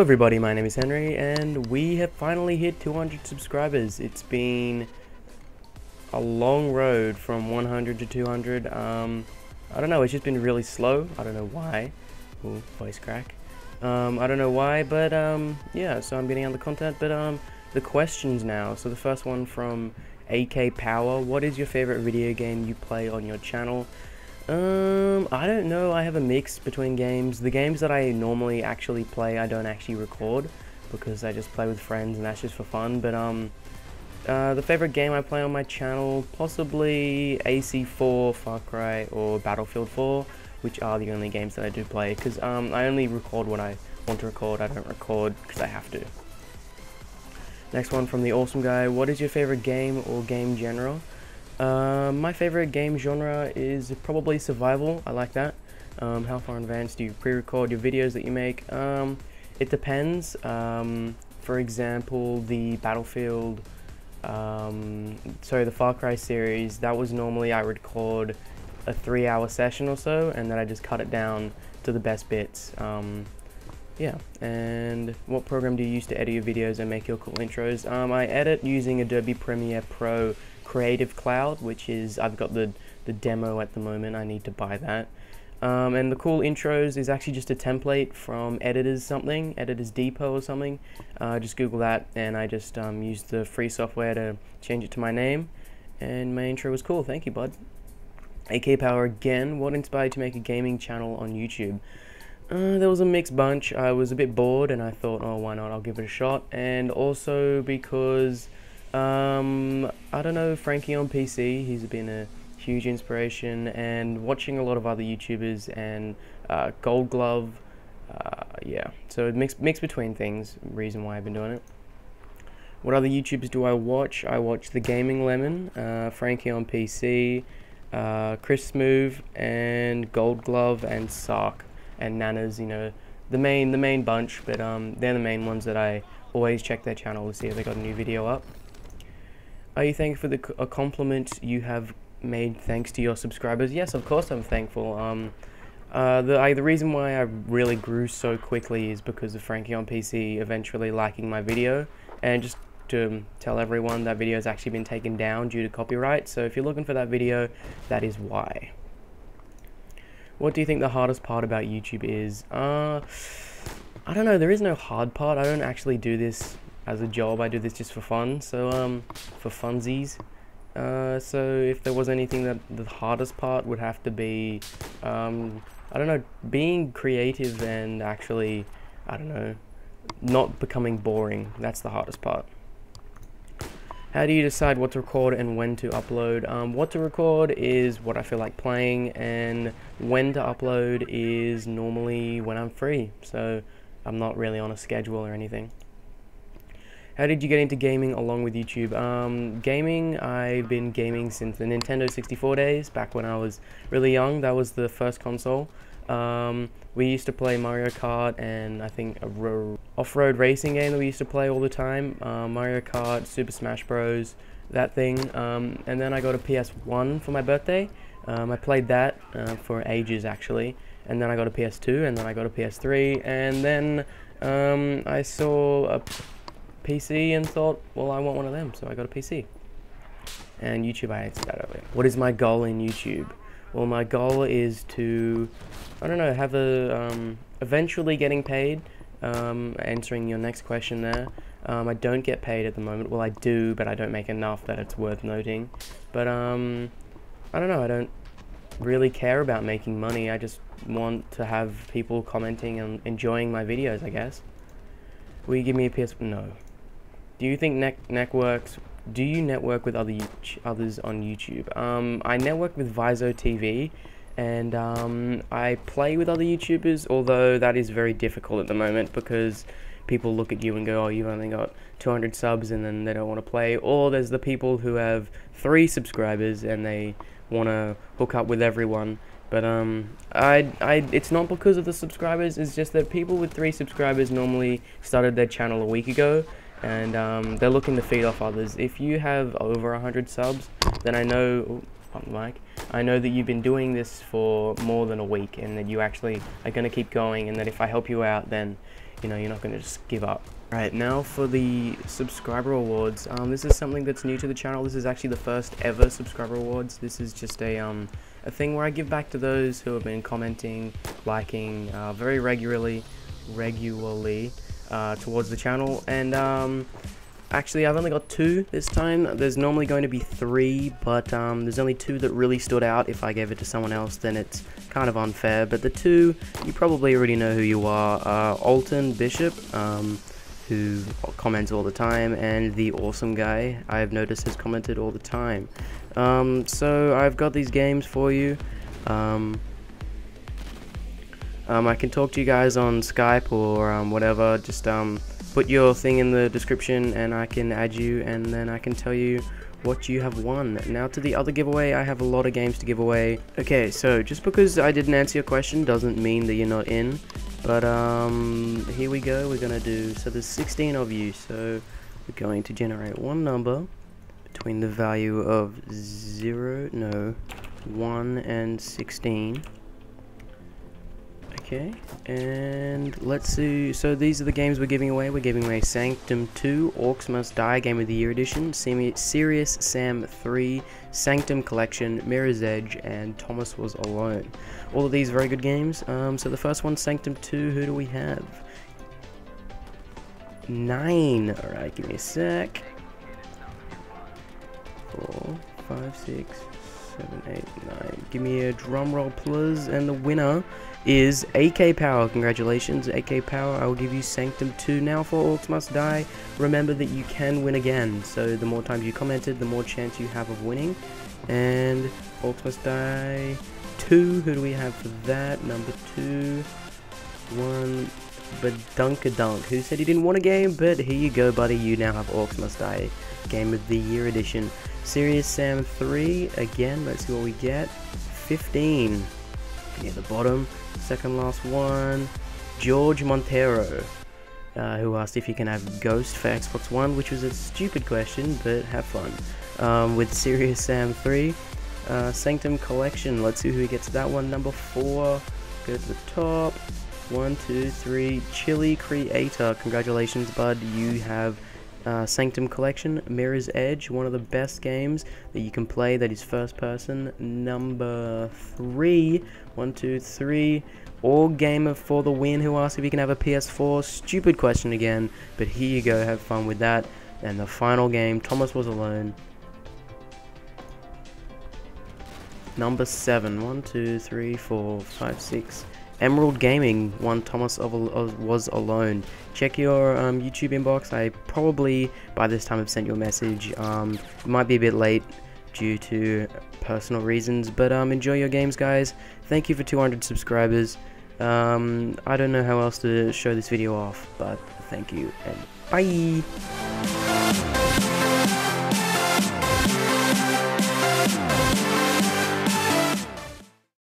Everybody, my name is Henry, and we have finally hit 200 subscribers. It's been a long road from 100 to 200. Um, I don't know, it's just been really slow. I don't know why. Ooh, voice crack. Um, I don't know why, but um, yeah, so I'm getting on the content. But um, the questions now. So the first one from AK Power. What is your favorite video game you play on your channel? Um, I don't know. I have a mix between games. The games that I normally actually play, I don't actually record because I just play with friends and that's just for fun. But um, uh, the favorite game I play on my channel, possibly AC4, Far Cry, or Battlefield 4, which are the only games that I do play. Because um, I only record when I want to record. I don't record because I have to. Next one from the awesome guy. What is your favorite game or game genre? Uh, my favorite game genre is probably survival. I like that. Um, how far in advance do you pre-record your videos that you make? Um, it depends. Um, for example, the Battlefield, um, sorry, the Far Cry series, that was normally I record a three hour session or so, and then I just cut it down to the best bits. Um, yeah, and what program do you use to edit your videos and make your cool intros? Um, I edit using Adobe Premiere Pro Creative Cloud, which is, I've got the, the demo at the moment, I need to buy that. Um, and the cool intros is actually just a template from Editors something, Editors Depot or something. Uh, just Google that, and I just um, the free software to change it to my name. And my intro was cool, thank you bud. AK Power again, what inspired you to make a gaming channel on YouTube? Uh, there was a mixed bunch. I was a bit bored and I thought, oh, why not? I'll give it a shot. And also because um, I don't know, Frankie on PC, he's been a huge inspiration, and watching a lot of other YouTubers and uh, Gold Glove, uh, yeah, so mix, mix between things, reason why I've been doing it. What other YouTubers do I watch? I watch The Gaming Lemon, uh, Frankie on PC, uh, Chris Smoove, and Gold Glove, and Sark, and Nanners, you know, the main the main bunch, but um, they're the main ones that I always check their channel to see if they got a new video up. Are you thankful for the a compliment you have made thanks to your subscribers? Yes, of course I'm thankful. Um, uh, the I, the reason why I really grew so quickly is because of Frankie on PC eventually liking my video, and just to tell everyone that video has actually been taken down due to copyright. So if you're looking for that video, that is why. What do you think the hardest part about YouTube is? Uh, I don't know. There is no hard part. I don't actually do this as a job. I do this just for fun, so um, for funsies. Uh, so if there was anything that the hardest part would have to be, um, I don't know, being creative and actually, I don't know, not becoming boring. That's the hardest part. How do you decide what to record and when to upload? Um, what to record is what I feel like playing, and when to upload is normally when I'm free. So I'm not really on a schedule or anything. How did you get into gaming along with YouTube? Um, gaming, I've been gaming since the Nintendo 64 days, back when I was really young. That was the first console. Um, we used to play Mario Kart and I think a off-road racing game that we used to play all the time. Uh, Mario Kart, Super Smash Bros, that thing. Um, and then I got a PS1 for my birthday. Um, I played that uh, for ages actually. And then I got a PS2 and then I got a PS3 and then um, I saw a PC and thought, well, I want one of them, so I got a PC. And YouTube, I answered that earlier. What is my goal in YouTube? Well, my goal is to, I don't know, have a, um, eventually getting paid. Um, answering your next question there. Um, I don't get paid at the moment. Well, I do, but I don't make enough that it's worth noting. But, um, I don't know, I don't really care about making money. I just want to have people commenting and enjoying my videos, I guess. Will you give me a PS? No. Do you think neck networks? Do you network with other others on YouTube? Um, I network with Viso TV, and um, I play with other YouTubers. Although that is very difficult at the moment because people look at you and go, "Oh, you've only got 200 subs," and then they don't want to play. Or there's the people who have three subscribers and they want to hook up with everyone. But um, I, I, it's not because of the subscribers. It's just that people with three subscribers normally started their channel a week ago, and um, they're looking to feed off others. If you have over 100 subs, then I know, oh, Mike, I know that you've been doing this for more than a week and that you actually are going to keep going and that if I help you out, then you know, you're not going to just give up. Right, now for the subscriber awards. Um, this is something that's new to the channel. This is actually the first ever subscriber awards. This is just a um, a thing where I give back to those who have been commenting, liking uh, very regularly, regularly uh, towards the channel. And um, actually, I've only got two this time. There's normally going to be three, but um, there's only two that really stood out. If I gave it to someone else, then it's kind of unfair. But the two, you probably already know who you are. Uh, Alton Bishop. Um, who comments all the time, and the awesome guy I've noticed has commented all the time. Um, so I've got these games for you. Um, um, I can talk to you guys on Skype or um, whatever. Just um, put your thing in the description, and I can add you, and then I can tell you what you have won. Now to the other giveaway, I have a lot of games to give away. Okay, so just because I didn't answer your question doesn't mean that you're not in. But um, here we go. We're gonna do so. There's 16 of you, so we're going to generate one number between the value of zero, no, one and 16. Okay, and let's see. So these are the games we're giving away. We're giving away Sanctum 2, Orcs Must Die Game of the Year Edition, Serious Sam 3, Sanctum Collection, Mirror's Edge, and Thomas Was Alone. All of these very good games. Um, so the first one, Sanctum 2, who do we have? Nine. Alright, give me a sec. Four, five, six, seven, eight, nine. Give me a drum roll, please. And the winner is AK Power. Congratulations, AK Power. I will give you Sanctum 2 now for Orcs Must Die. Remember that you can win again. So the more times you commented, the more chance you have of winning. And Orcs Must Die 2. Who do we have for that? Number 2. 1. Badunkadunk, who said he didn't want a game, but here you go, buddy. You now have Orcs Must Die Game of the Year Edition. Serious Sam 3, again, let's see what we get. 15, near the bottom. Second last one, George Montero. Uh, who asked if you can have Ghost for Xbox One, which was a stupid question, but have fun. Um, with Serious Sam 3, uh, Sanctum Collection, let's see who gets that one. Number 4, go to the top. One, two, three, Chili Creator, congratulations bud, you have uh, Sanctum Collection, Mirror's Edge, one of the best games that you can play that is first person. Number three, one, two, three, All Gamer for the win, who asked if you can have a PS4. Stupid question again, but here you go, have fun with that. And the final game, Thomas was alone. Number seven, one, two, three, four, five, six. Emerald Gaming, one Thomas of, was alone. Check your um, YouTube inbox. I probably by this time have sent you a message. Um, it might be a bit late due to personal reasons, but um, enjoy your games, guys. Thank you for 200 subscribers. Um, I don't know how else to show this video off, but thank you and bye.